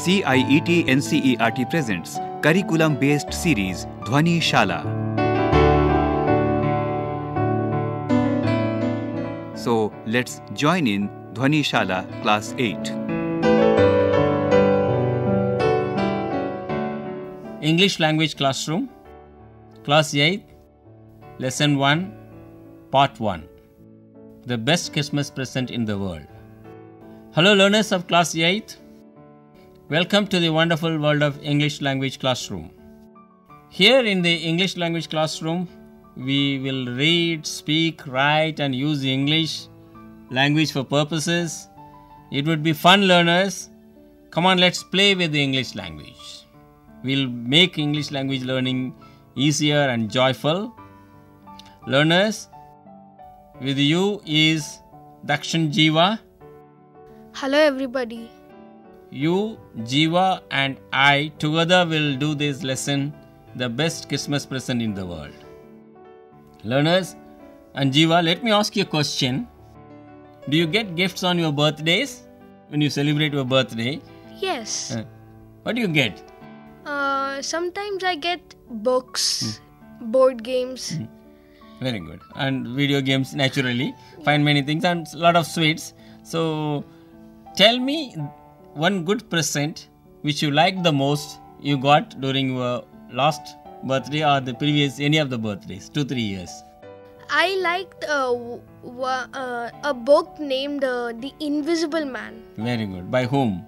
CIET NCERT presents curriculum based series Dhwani Shala. So let's join in Dhwani Shala class 8. English Language Classroom, Class 8, Lesson 1, Part 1 The Best Christmas Present in the World. Hello, learners of Class 8. Welcome to the wonderful world of English Language Classroom. Here in the English Language Classroom, we will read, speak, write, and use English language for purposes. It would be fun, learners. Come on, let's play with the English language. We'll make English language learning easier and joyful. Learners, with you is Dakshan Jiva. Hello, everybody. You, Jiva, and I together will do this lesson the best Christmas present in the world. Learners and Jiva, let me ask you a question. Do you get gifts on your birthdays when you celebrate your birthday? Yes. Uh, what do you get? Uh, sometimes I get books, board games. Very good. And video games, naturally. Find many things and a lot of sweets. So, tell me one good present which you like the most you got during your last birthday or the previous any of the birthdays, two, three years. I liked uh, uh, a book named uh, The Invisible Man. Very good. By whom?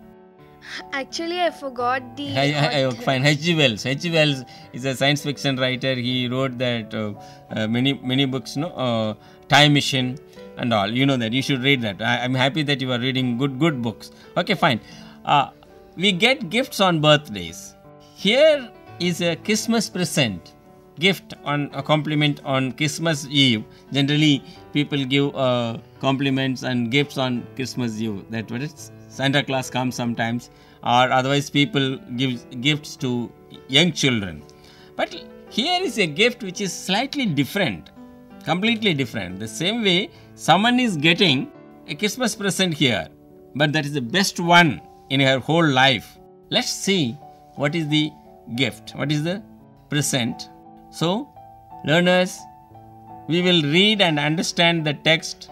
Actually, I forgot the. I, I, I, fine. H.G. Wells. H.G. Wells is a science fiction writer. He wrote that uh, uh, many many books, no, uh, Time Machine and all. You know that. You should read that. I, I'm happy that you are reading good good books. Okay, fine. Uh, we get gifts on birthdays. Here is a Christmas present gift on a compliment on Christmas Eve. Generally, people give uh, compliments and gifts on Christmas Eve. That what it's Santa Claus comes sometimes, or otherwise people give gifts to young children. But here is a gift which is slightly different, completely different. The same way someone is getting a Christmas present here, but that is the best one in her whole life. Let's see what is the gift, what is the present. So, learners, we will read and understand the text,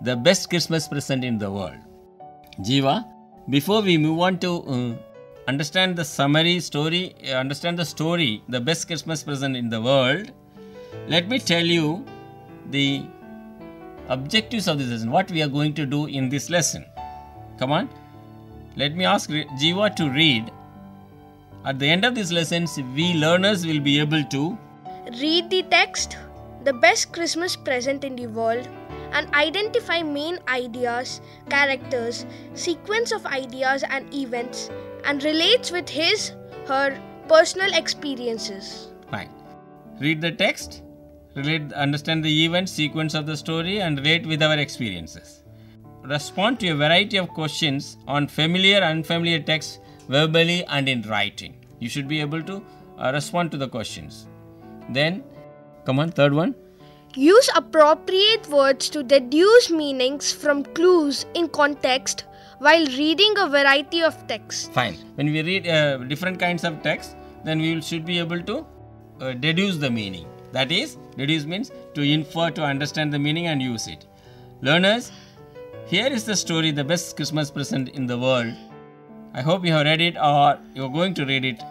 the best Christmas present in the world. Jiva, before we move on to uh, understand the summary story, uh, understand the story, the best Christmas present in the world, let me tell you the objectives of this lesson, what we are going to do in this lesson. Come on, let me ask Jiva to read. At the end of this lesson, we learners will be able to Read the text, the best Christmas present in the world, and identify main ideas, characters, sequence of ideas and events, and relates with his, her personal experiences. Fine. Read the text, relate, understand the event, sequence of the story, and relate with our experiences. Respond to a variety of questions on familiar and unfamiliar texts verbally and in writing. You should be able to uh, respond to the questions. Then, come on, third one. Use appropriate words to deduce meanings from clues in context while reading a variety of texts. Fine. When we read uh, different kinds of texts, then we should be able to uh, deduce the meaning. That is, deduce means to infer, to understand the meaning and use it. Learners, here is the story, the best Christmas present in the world. I hope you have read it or you are going to read it.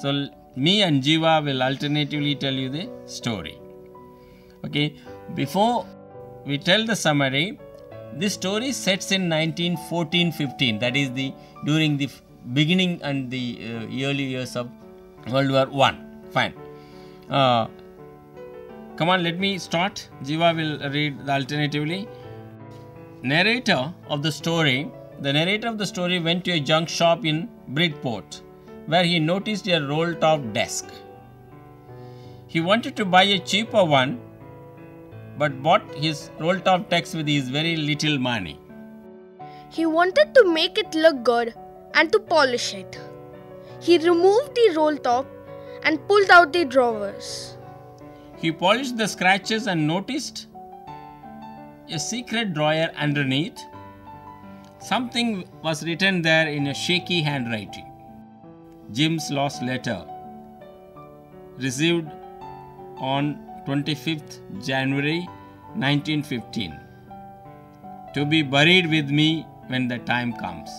So, me and Jiva will alternatively tell you the story. Okay, before we tell the summary, this story sets in 1914-15. That is the during the beginning and the uh, early years of World War One. Fine. Uh, come on, let me start. Jiva will read alternatively. Narrator of the story. The narrator of the story went to a junk shop in Bridport, where he noticed a roll-top desk. He wanted to buy a cheaper one, but bought his roll-top desk with his very little money. He wanted to make it look good and to polish it. He removed the roll top and pulled out the drawers. He polished the scratches and noticed a secret drawer underneath. something was written there in a shaky handwriting. Jim's lost letter, received on 25th January 1915. To be buried with me when the time comes.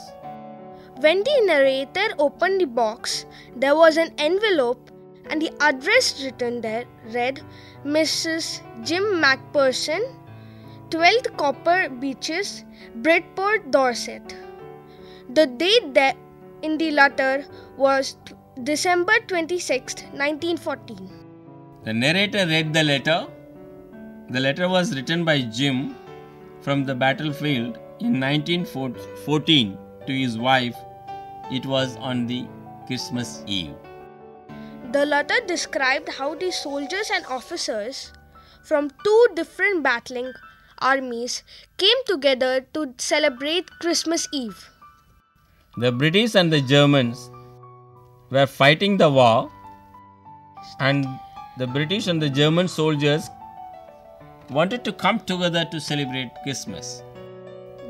When the narrator opened the box, there was an envelope and the address written there read Mrs. Jim MacPherson, 12th Copper Beeches, Bridport, Dorset. The date there in the letter was December 26, 1914. The narrator read the letter. The letter was written by Jim from the battlefield in 1914 to his wife. It was on the Christmas Eve. The letter described how the soldiers and officers from two different battling armies came together to celebrate Christmas Eve. The British and the Germans were fighting the war, and the British and the German soldiers wanted to come together to celebrate Christmas.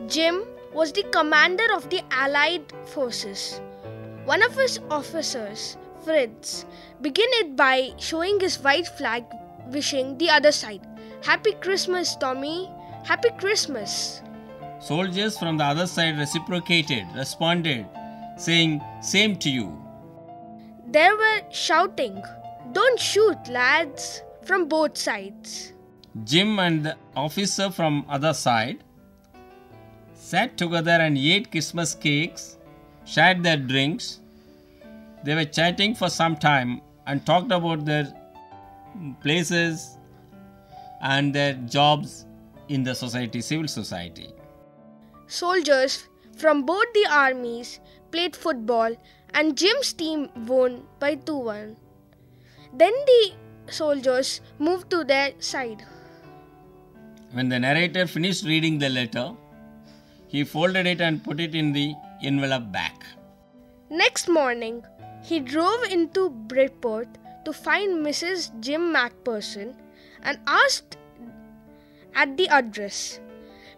Jim was the commander of the Allied forces. One of his officers, Fritz, began it by showing his white flag, wishing the other side, Happy Christmas, Tommy! Happy Christmas! Soldiers from the other side reciprocated, responded, saying, Same to you. There were shouting, Don't shoot, lads, from both sides. Jim and the officer from other side sat together and ate Christmas cakes, shared their drinks. They were chatting for some time and talked about their places and their jobs in the society, civil society. Soldiers from both the armies played football and Jim's team won by 2 1. Then the soldiers moved to their side. When the narrator finished reading the letter, he folded it and put it in the envelope back. Next morning, he drove into Bridport to find Mrs. Jim MacPherson and asked at the address.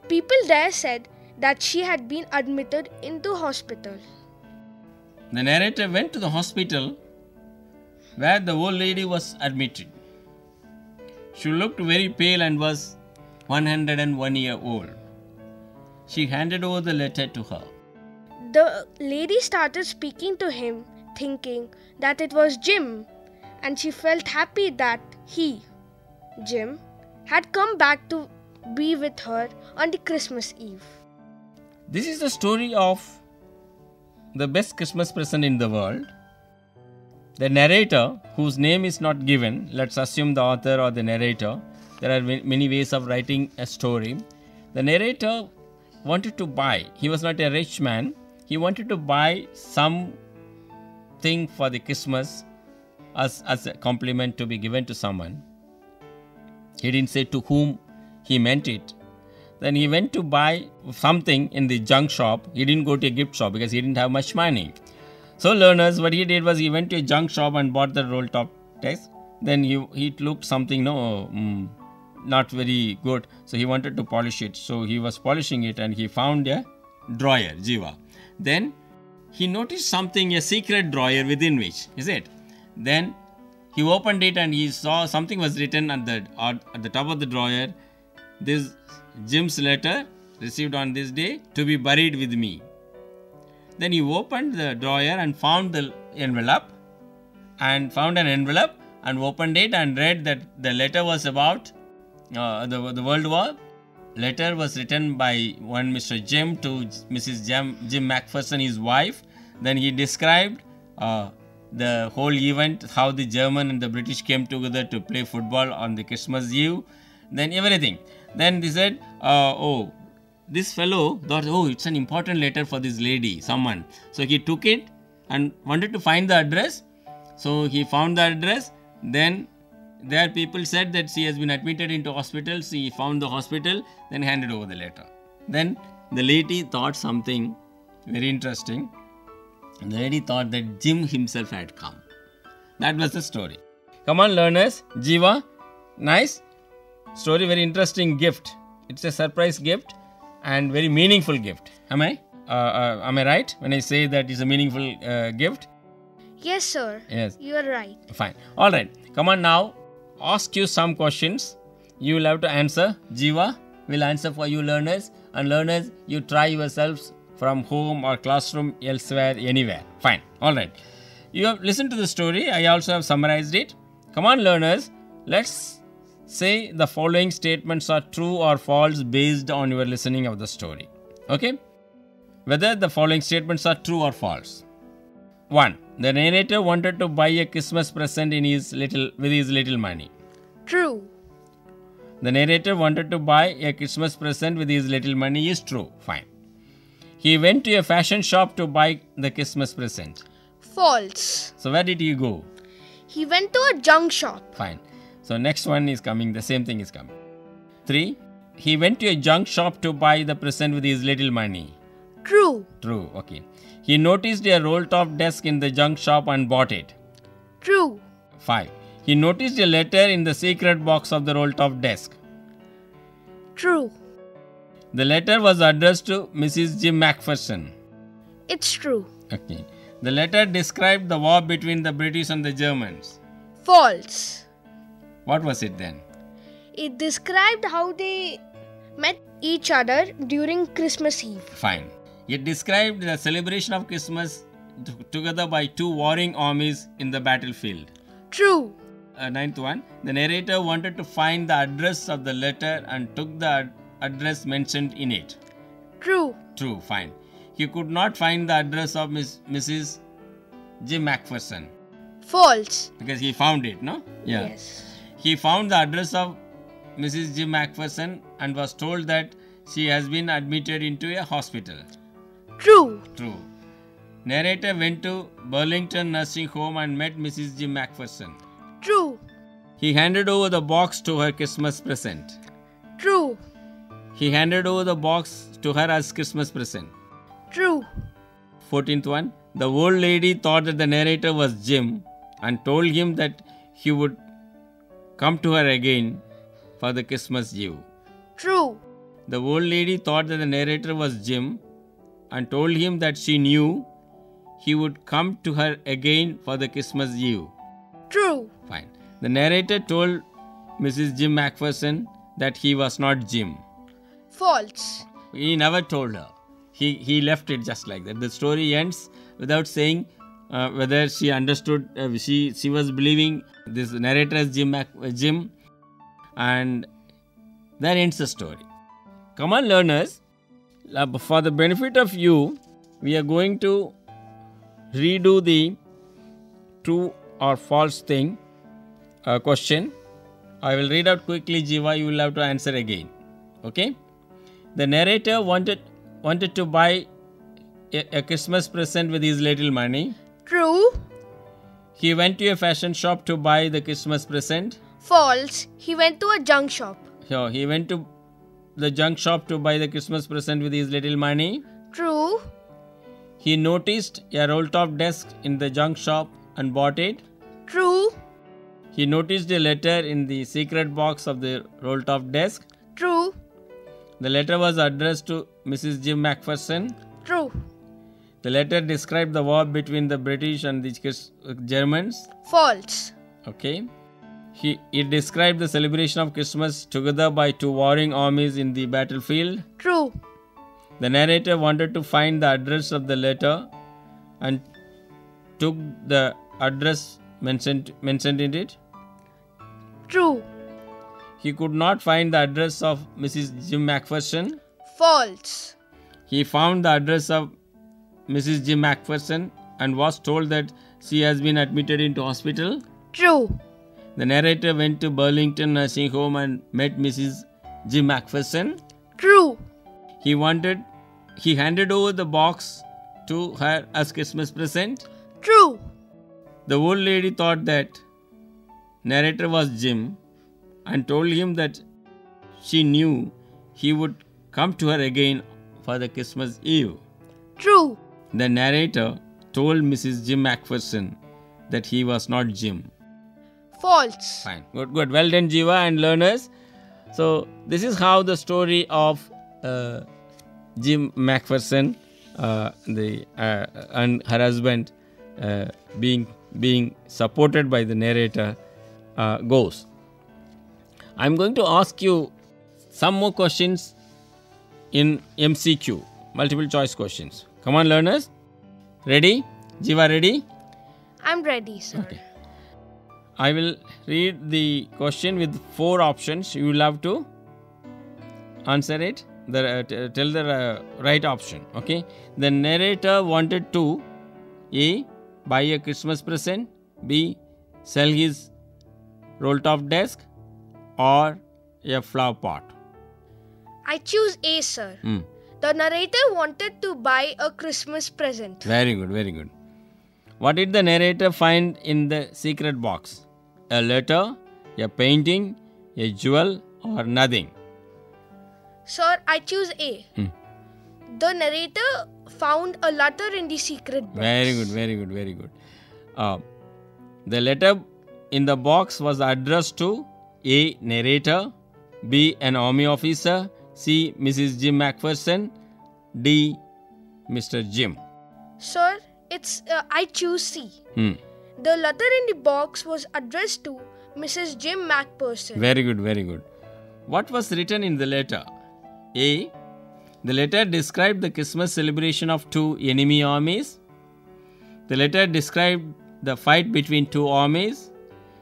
People there said that she had been admitted into hospital. The narrator went to the hospital where the old lady was admitted. She looked very pale and was 101 year old. She handed over the letter to her. The lady started speaking to him, thinking that it was Jim, and she felt happy that he, Jim, had come back to be with her on the Christmas Eve. This is the story of the best Christmas present in the world. The narrator, whose name is not given, let's assume the author or the narrator, there are many ways of writing a story. The narrator wanted to buy, he was not a rich man, he wanted to buy something for the Christmas as, as a compliment to be given to someone. He didn't say to whom he meant it. Then he went to buy something in the junk shop. He didn't go to a gift shop because he didn't have much money. So, learners, what he did was he went to a junk shop and bought the roll top text. Then he, he looked something, no, mm, not very good. So, he wanted to polish it. So, he was polishing it and he found a drawer, Jiva. Then he noticed something, a secret drawer within which, is it? Then he opened it and he saw something was written at the at the top of the drawer. This Jim's letter received on this day to be buried with me. Then he opened the drawer and found the envelope and found an envelope and opened it and read that the letter was about uh, the, the World War. Letter was written by one Mr. Jim to Mrs. Jim, Jim Macpherson, his wife. Then he described uh, the whole event, how the German and the British came together to play football on the Christmas Eve, then everything. Then they said, uh, oh, this fellow thought, oh, it's an important letter for this lady, someone. So he took it and wanted to find the address. So he found the address. Then there people said that she has been admitted into hospital. She found the hospital, then handed over the letter. Then the lady thought something very interesting. The lady thought that Jim himself had come. That was the story. Come on, learners. Jiva, nice story, very interesting gift. It's a surprise gift, and very meaningful gift. Am I? Uh, uh, am I right when I say that it's a meaningful uh, gift? Yes, sir. Yes. You are right. Fine. All right. Come on now. Ask you some questions. You will have to answer. Jiva will answer for you learners. And learners, you try yourselves from home or classroom, elsewhere, anywhere. Fine. All right. You have listened to the story. I also have summarized it. Come on, learners. Let's say the following statements are true or false based on your listening of the story. Okay? Whether the following statements are true or false. 1. The narrator wanted to buy a Christmas present in his little with his little money. True. The narrator wanted to buy a Christmas present with his little money is true. Fine. He went to a fashion shop to buy the Christmas present. False. So where did he go? He went to a junk shop. Fine. So next one is coming. The same thing is coming. 3. He went to a junk shop to buy the present with his little money. True. True. Okay. He noticed a roll top desk in the junk shop and bought it. True. 5. He noticed a letter in the secret box of the roll top desk. True. The letter was addressed to Mrs. Jim Macpherson. It's true. Okay. The letter described the war between the British and the Germans. False. What was it then? It described how they met each other during Christmas Eve. Fine. It described the celebration of Christmas together by two warring armies in the battlefield. True. Uh, ninth one. The narrator wanted to find the address of the letter and took the ad- address mentioned in it. True. True, fine. He could not find the address of Miss, Mrs. Jim Macpherson False. because he found it, no? Yes. He found the address of Mrs. Jim Macpherson and was told that she has been admitted into a hospital. True. True. Narrator went to Burlington Nursing Home and met Mrs. Jim Macpherson. True. He handed over the box to her Christmas present. True. He handed over the box to her as Christmas present. True. 14th one. The old lady thought that the narrator was Jim and told him that he would come to her again for the Christmas Eve. True. The old lady thought that the narrator was Jim and told him that she knew he would come to her again for the Christmas Eve. True. Fine. The narrator told Mrs. Jim Macpherson that he was not Jim. False. He never told her. He, he left it just like that. The story ends without saying uh, whether she understood. Uh, she she was believing this narrator as Jim Mac, uh, Jim, and that ends the story. Come on, learners. For the benefit of you, we are going to redo the true or false thing uh, question. I will read out quickly, Jiva. You will have to answer again. Okay. The narrator wanted wanted to buy a, a Christmas present with his little money. True. He went to a fashion shop to buy the Christmas present. False. He went to a junk shop. So he went to the junk shop to buy the Christmas present with his little money. True. He noticed a roll top desk in the junk shop and bought it. True. He noticed a letter in the secret box of the roll top desk. True. The letter was addressed to Mrs. Jim Macpherson. True. The letter described the war between the British and the Germans. False. Okay. He, it described the celebration of Christmas together by two warring armies in the battlefield. True. The narrator wanted to find the address of the letter and took the address mentioned, mentioned in it. True. He could not find the address of Mrs. Jim Macpherson. False. He found the address of Mrs. Jim Macpherson and was told that she has been admitted into hospital. True. The narrator went to Burlington Nursing Home and met Mrs. Jim Macpherson. True. He wanted, he handed over the box to her as Christmas present. True. The old lady thought that narrator was Jim and told him that she knew he would come to her again for the Christmas Eve. True. The narrator told Mrs. Jim Macpherson that he was not Jim. False. Fine. Good, good. Well done, Jiva and learners. So, this is how the story of uh, Jim Macpherson, uh, the uh, and her husband, uh, being being supported by the narrator, uh, goes. I'm going to ask you some more questions in MCQ, multiple choice questions. Come on, learners. Ready? Jiva, ready? I'm ready, sir. I will read the question with four options. You will have to answer it. The, uh, t- tell the uh, right option. Okay. The narrator wanted to A. Buy a Christmas present. B. Sell his roll top desk. Or a flower pot. I choose A, sir. Hmm. The narrator wanted to buy a Christmas present. Very good, very good. What did the narrator find in the secret box? A letter, a painting, a jewel, or nothing? Sir, I choose A. Hmm. The narrator found a letter in the secret box. Very good, very good, very good. Uh, the letter in the box was addressed to A. Narrator, B. An army officer, C. Mrs. Jim Macpherson, D. Mr. Jim. Sir, it's uh, I choose C. Hmm. The letter in the box was addressed to Mrs. Jim Macpherson. Very good, very good. What was written in the letter? A. The letter described the Christmas celebration of two enemy armies. The letter described the fight between two armies.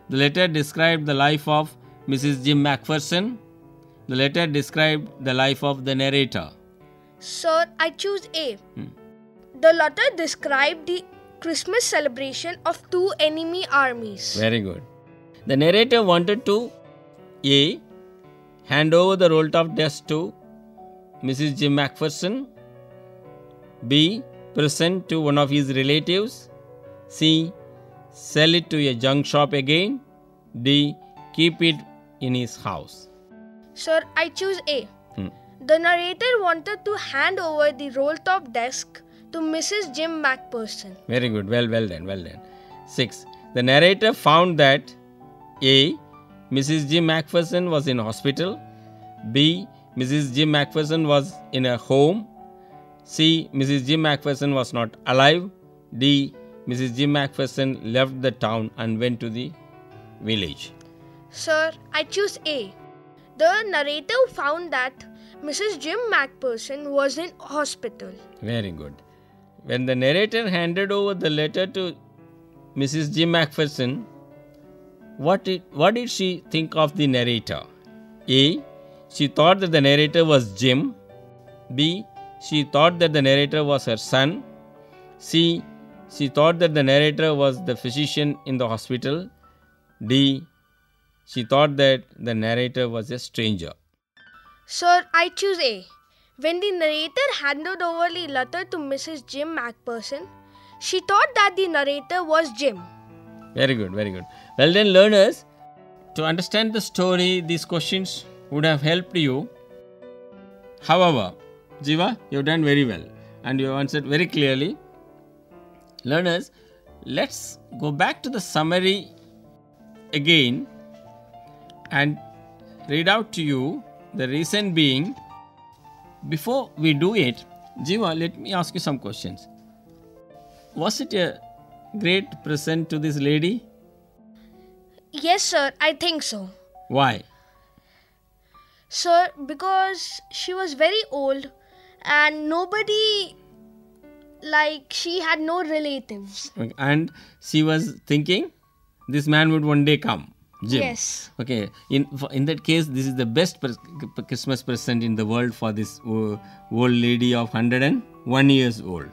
The letter described the life of Mrs. Jim Macpherson. The letter described the life of the narrator. Sir, I choose A. Hmm. The letter described the Christmas celebration of two enemy armies. Very good. The narrator wanted to A. Hand over the roll top desk to Mrs. Jim Macpherson. B. Present to one of his relatives. C. Sell it to a junk shop again. D. Keep it in his house. Sir, I choose A. Hmm. The narrator wanted to hand over the roll top desk to Mrs. Jim Macpherson. Very good. Well, well done. Well done. 6. The narrator found that A. Mrs. Jim Macpherson was in hospital. B. Mrs. Jim Macpherson was in a home. C. Mrs. Jim Macpherson was not alive. D. Mrs. Jim Macpherson left the town and went to the village. Sir, I choose A. The narrator found that Mrs. Jim Macpherson was in hospital. Very good. When the narrator handed over the letter to Mrs. Jim Macpherson, what did, what did she think of the narrator? A. She thought that the narrator was Jim. B. She thought that the narrator was her son. C. She thought that the narrator was the physician in the hospital. D. She thought that the narrator was a stranger. Sir, I choose A. When the narrator handed over the letter to Mrs. Jim Macpherson, she thought that the narrator was Jim. Very good, very good. Well then, learners, to understand the story, these questions would have helped you. However, Jiva, you've done very well and you have answered very clearly. Learners, let's go back to the summary again and read out to you the reason being. Before we do it, Jiva, let me ask you some questions. Was it a great present to this lady? Yes, sir, I think so. Why? Sir, because she was very old and nobody, like, she had no relatives. And she was thinking this man would one day come. Jim. Yes. Okay. In in that case, this is the best Christmas present in the world for this uh, old lady of 101 years old.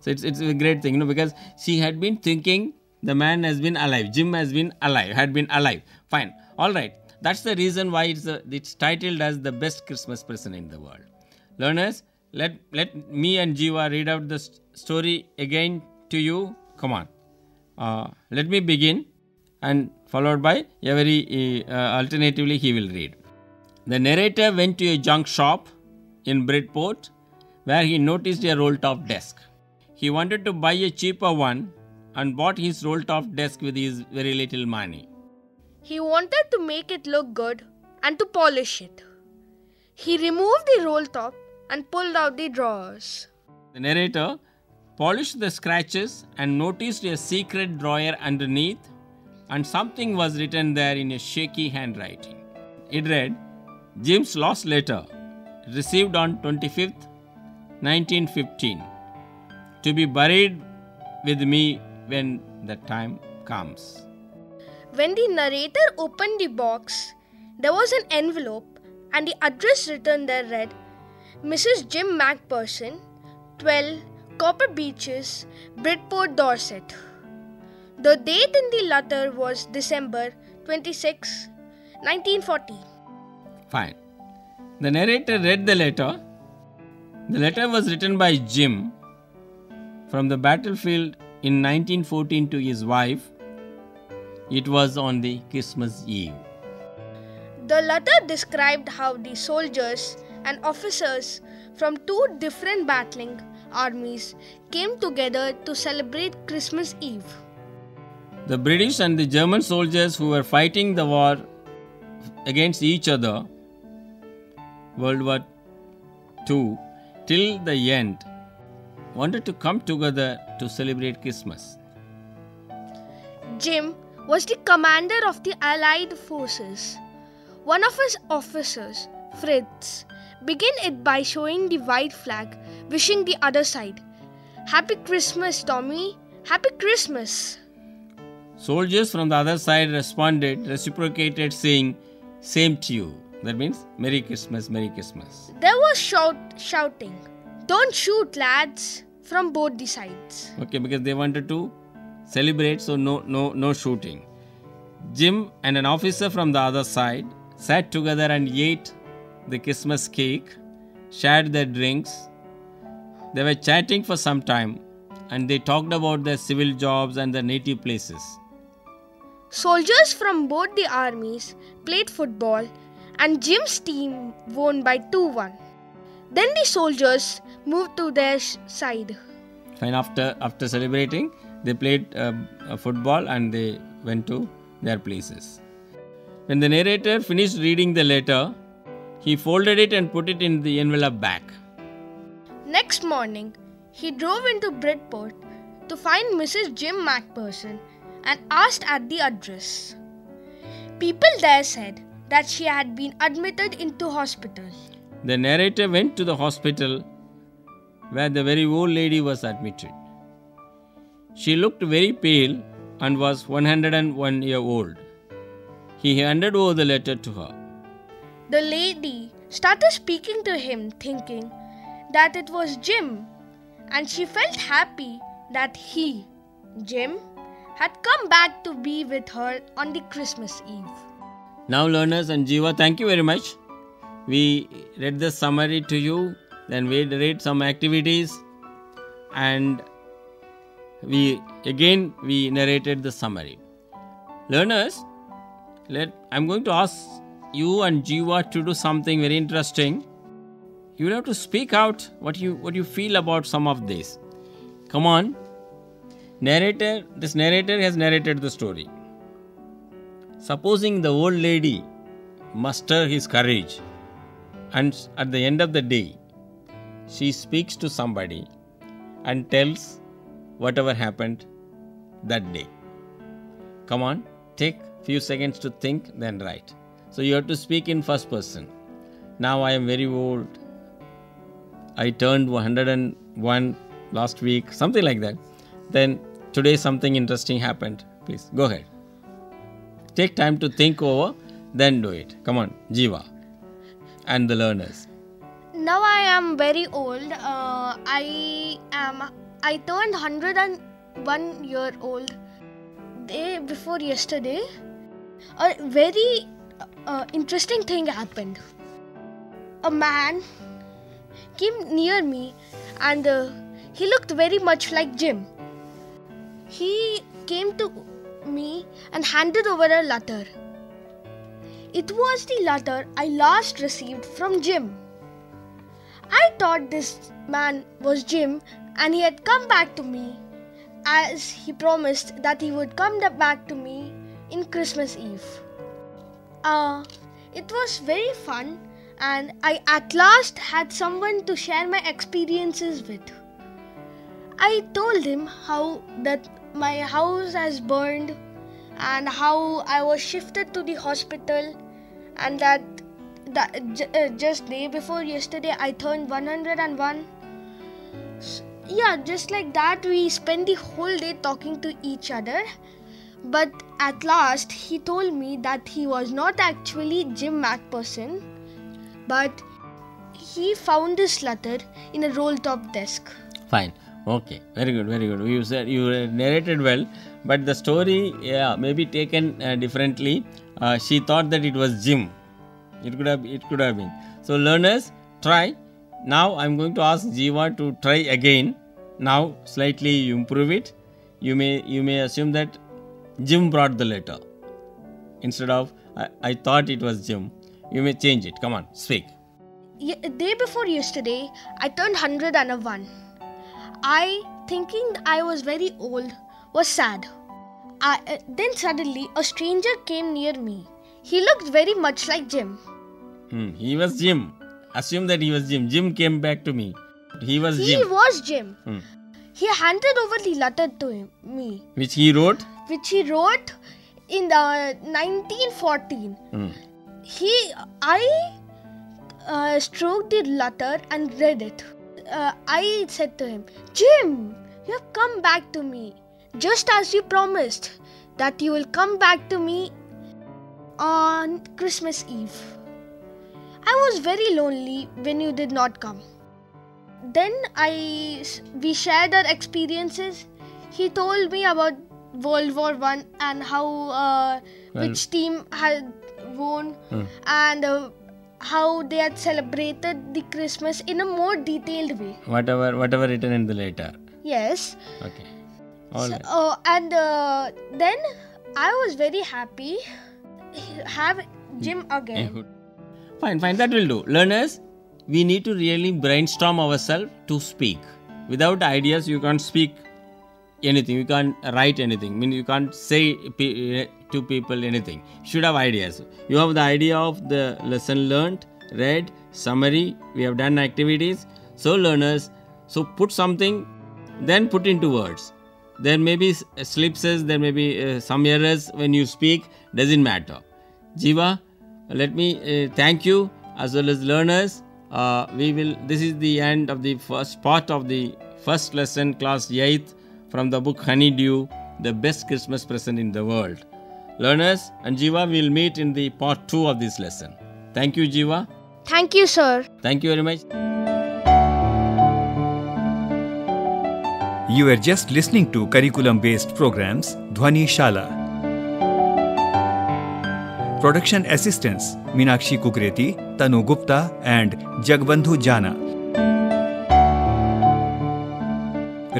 So it's it's a great thing, you know, because she had been thinking the man has been alive, Jim has been alive, had been alive. Fine. All right. That's the reason why it's a, it's titled as the best Christmas present in the world. Learners, let let me and Jiva read out the st- story again to you. Come on. Uh, let me begin and followed by every uh, alternatively he will read. The narrator went to a junk shop in Bridport where he noticed a roll top desk. He wanted to buy a cheaper one and bought his roll top desk with his very little money. He wanted to make it look good and to polish it. He removed the roll top and pulled out the drawers. The narrator polished the scratches and noticed a secret drawer underneath, and something was written there in a shaky handwriting. It read, Jim's lost letter, received on 25th, 1915, to be buried with me when the time comes. When the narrator opened the box, there was an envelope, and the address written there read Mrs. Jim Macpherson, 12 Copper Beeches, Bridport, Dorset. The date in the letter was December 26, 1940. Fine. The narrator read the letter. The letter was written by Jim from the battlefield in 1914 to his wife. It was on the Christmas Eve. The letter described how the soldiers and officers from two different battling armies came together to celebrate Christmas Eve. The British and the German soldiers who were fighting the war against each other, World War II, till the end, wanted to come together to celebrate Christmas. Jim was the commander of the Allied forces. One of his officers, Fritz, began it by showing the white flag, wishing the other side, Happy Christmas, Tommy! Happy Christmas! Soldiers from the other side responded, reciprocated, saying, Same to you. That means Merry Christmas, Merry Christmas. There was shout shouting, Don't shoot, lads! from both the sides. Okay, because they wanted to celebrate, so no no no shooting. Jim and an officer from the other side sat together and ate the Christmas cake, shared their drinks. They were chatting for some time and they talked about their civil jobs and their native places. Soldiers from both the armies played football and Jim's team won by 2 1. Then the soldiers moved to their side. Fine, after, after celebrating, they played uh, uh, football and they went to their places. When the narrator finished reading the letter, he folded it and put it in the envelope back. Next morning, he drove into Bridport to find Mrs. Jim Macpherson and asked at the address. People there said that she had been admitted into hospital. The narrator went to the hospital where the very old lady was admitted. She looked very pale and was 101 year old. He handed over the letter to her. The lady started speaking to him, thinking that it was Jim, and she felt happy that he, Jim, had come back to be with her on the Christmas Eve. Now, learners and Jiva, thank you very much. We read the summary to you, then we read some activities, and we again we narrated the summary. Learners, let I'm going to ask you and Jiva to do something very interesting. You will have to speak out what you what you feel about some of this. Come on. Narrator, this narrator has narrated the story. Supposing the old lady muster his courage and at the end of the day she speaks to somebody and tells whatever happened that day. Come on, take few seconds to think then write. So you have to speak in first person. Now I am very old. I turned 101 last week, something like that. Then today something interesting happened. Please go ahead. Take time to think over, then do it. Come on, Jiva and the learners. Now I am very old. Uh, I am. I turned 101 year old day before yesterday. A very uh, interesting thing happened. A man came near me and uh, he looked very much like Jim. He came to me and handed over a letter. It was the letter I last received from Jim. I thought this man was Jim and he had come back to me as he promised that he would come back to me in Christmas Eve. Uh, it was very fun and I at last had someone to share my experiences with. I told him how that my house has burned and how I was shifted to the hospital and that that uh, just day before yesterday I turned 101 S- yeah just like that we spent the whole day talking to each other. But at last he told me that he was not actually Jim Macpherson but he found this letter in a roll top desk. Fine. Okay. Very good. Very good. You said you narrated well, but the story, yeah, maybe taken uh, differently. Uh, she thought that it was Jim. It could have. It could have been. So learners, try. Now I'm going to ask Jiva to try again. Now slightly improve it. You may you may assume that Jim brought the letter instead of I, I thought it was Jim. You may change it. Come on, speak. Ye- day before yesterday, I turned 101. I, thinking I was very old, was sad. I, uh, then suddenly, a stranger came near me. He looked very much like Jim. Hmm, he was Jim. Assume that he was Jim. Jim came back to me. He was He Jim. He was Jim. Hmm. He handed over the letter to him, me, Which he wrote. which he wrote in the 1914. Hmm. He, I uh, stroked the letter and read it. Uh, I said to him, Jim, you have come back to me, just as you promised that you will come back to me on Christmas Eve. I was very lonely when you did not come. Then I, we shared our experiences. He told me about World War One and how uh, Well- which team had won Hmm. and uh, how they had celebrated the Christmas in a more detailed way. Whatever, whatever written in the letter. Yes. Okay. All So, right. uh, and uh, then I was very happy have Jim again. Fine, fine. That will do. Learners, we need to really brainstorm ourselves to speak. Without ideas, you can't speak anything. You can't write anything. I mean, you can't say to people anything. Should have ideas. You have the idea of the lesson learned, read, summary. We have done activities. So, learners, so put something, then put into words. There may be s- slipses, there may be uh, some errors when you speak. Doesn't matter. Jiva, let me uh, thank you as well as learners. Uh, we will. This is the end of the first part of the first lesson, class 8th, from the book Honeydew, the best Christmas present in the world. Learners and Jiva will meet in the part 2 of this lesson. Thank you, Jiva. Thank you, sir. Thank you very much. You were just listening to curriculum based programs Dhwani Shala. Production assistants Meenakshi Kukreti, Tanu Gupta, and Jagbandhu Jana.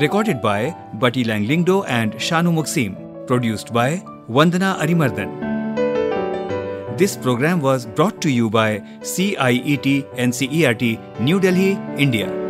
Recorded by Bati Langlingdo and Shanu Muksim. Produced by Vandana Arimardan. This program was brought to you by CIET NCERT New Delhi, India.